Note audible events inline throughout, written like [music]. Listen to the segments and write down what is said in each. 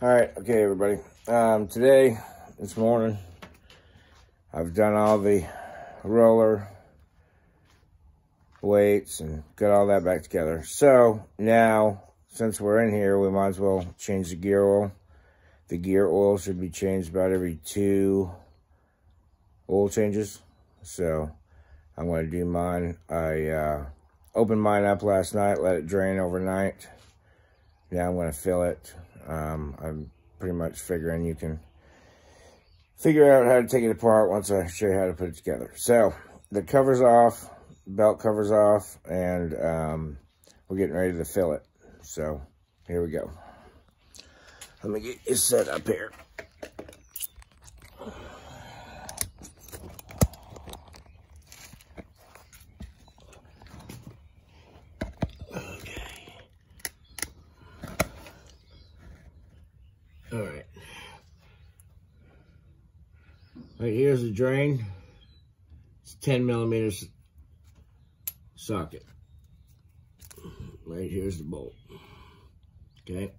All right, okay, everybody. Um, today, this morning, I've done all the roller weights and got all that back together. So now, since we're in here, we might as well change the gear oil. The gear oil should be changed about every two oil changes. So I'm going to do mine. I uh, opened mine up last night, let it drain overnight. Now I'm going to fill it. Um, I'm pretty much figuring you can figure out how to take it apart once I show you how to put it together. So the cover's off, belt cover's off, and um, we're getting ready to fill it. So here we go. Let me get this set up here. Right here's the drain. It's 10 millimeters socket. Right here's the bolt. Okay.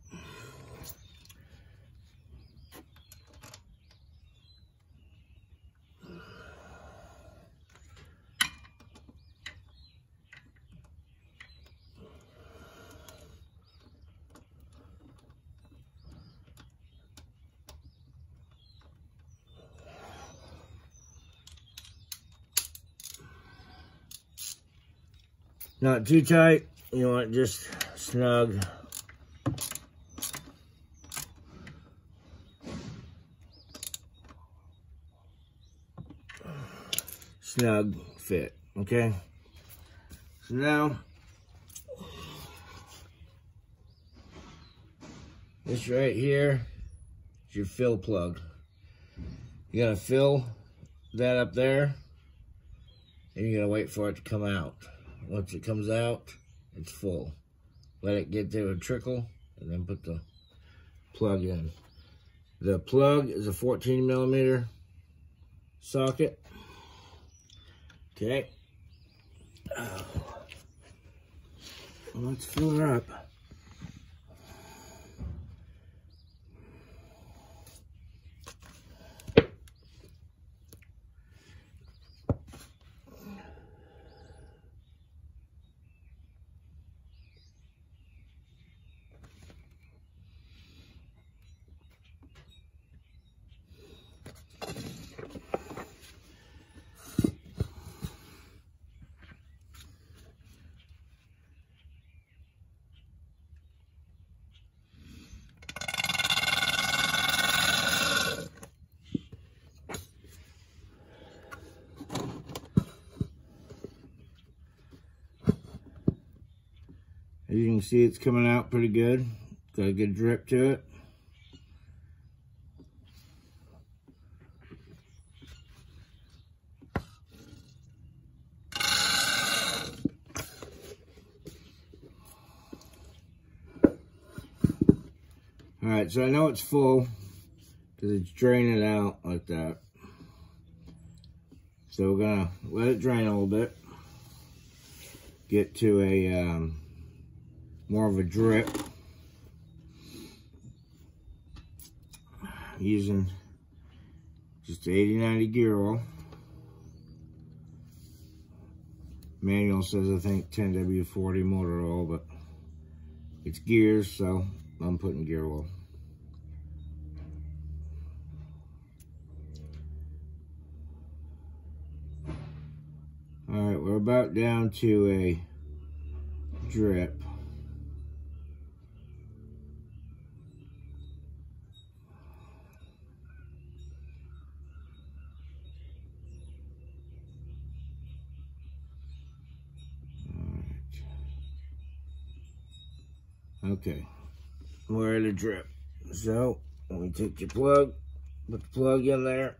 Not too tight. You want just snug. Snug fit, okay? So now, this right here is your fill plug. You gotta fill that up there, and you gotta wait for it to come out. Once it comes out, it's full. Let it get to a trickle, and then put the plug in. The plug is a 14 millimeter socket. Okay. Let's fill her up. As you can see, it's coming out pretty good. Got a good drip to it. All right, so I know it's full because it's draining out like that. So we're gonna let it drain a little bit. Get to a um, more of a drip. Using just 8090 gear oil. Manual says I think 10W40 motor oil, but it's gears, so I'm putting gear oil. All right, we're about down to a drip. Okay, we're at a drip. So, we take your plug, put the plug in there.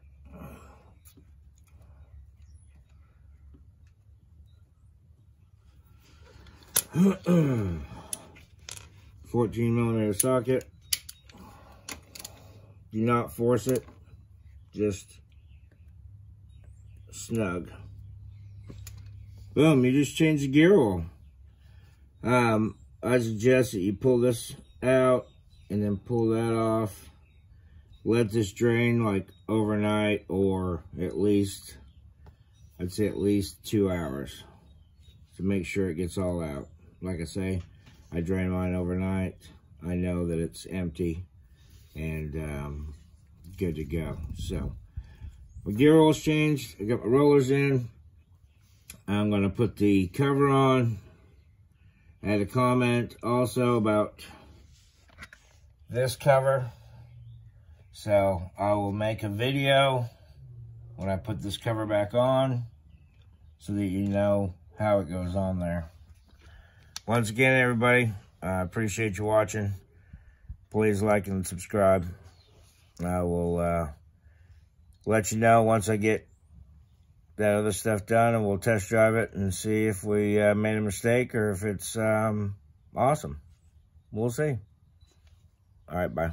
[clears throat] Fourteen millimeter socket. Do not force it. Just snug. Boom, you just change the gear oil. Um, I suggest that you pull this out and then pull that off. Let this drain like overnight or at least, I'd say at least two hours to make sure it gets all out. Like I say, I drain mine overnight. I know that it's empty and um, good to go. So, my gear oil's changed. I got my rollers in. I'm going to put the cover on. I had a comment also about this cover. So I will make a video when I put this cover back on so that you know how it goes on there. Once again, everybody, I appreciate you watching. Please like and subscribe. I will uh, let you know once I get that other stuff done and we'll test drive it and see if we uh, made a mistake or if it's um, awesome. We'll see. All right, bye.